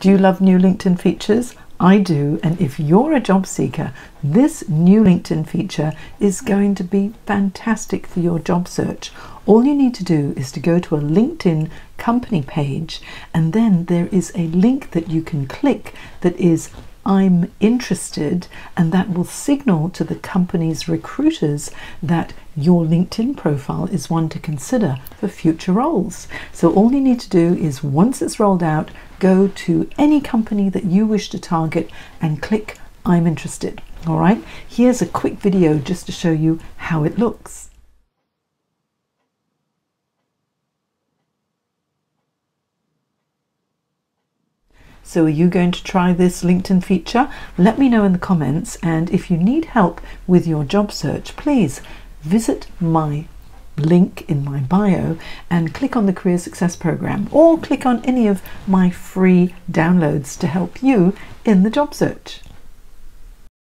Do you love new LinkedIn features? I do, and if you're a job seeker, this new LinkedIn feature is going to be fantastic for your job search. All you need to do is to go to a LinkedIn company page, and then there is a link that you can click that is I'm interested, and that will signal to the company's recruiters that your LinkedIn profile is one to consider for future roles. So, all you need to do is once it's rolled out, go to any company that you wish to target and click I'm interested. All right, here's a quick video just to show you how it looks. So are you going to try this LinkedIn feature? Let me know in the comments and if you need help with your job search, please visit my link in my bio and click on the Career Success Program or click on any of my free downloads to help you in the job search.